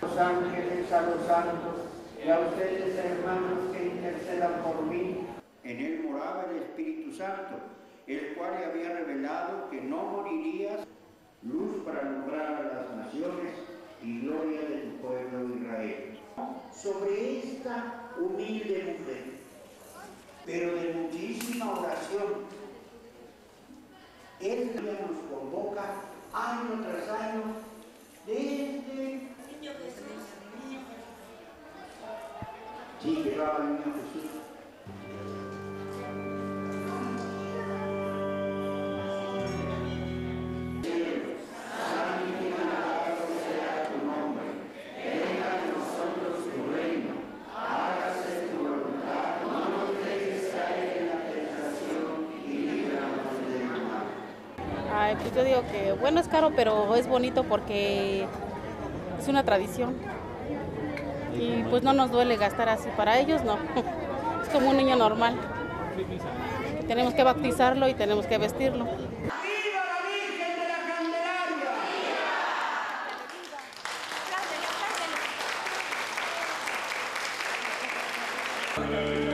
los ángeles, a los santos y a ustedes, hermanos, que intercedan por mí. En él moraba el Espíritu Santo, el cual le había revelado que no morirías, luz para alumbrar a las naciones y gloria de tu pueblo Israel. Sobre esta humilde mujer, pero de muchísima oración, Él nos convoca año tras año desde... Sí, Jesús. Ay, pues yo digo que bueno es caro, pero es bonito porque es una tradición. Y pues no nos duele gastar así. Para ellos no. Es como un niño normal. Tenemos que bautizarlo y tenemos que vestirlo. ¡Viva la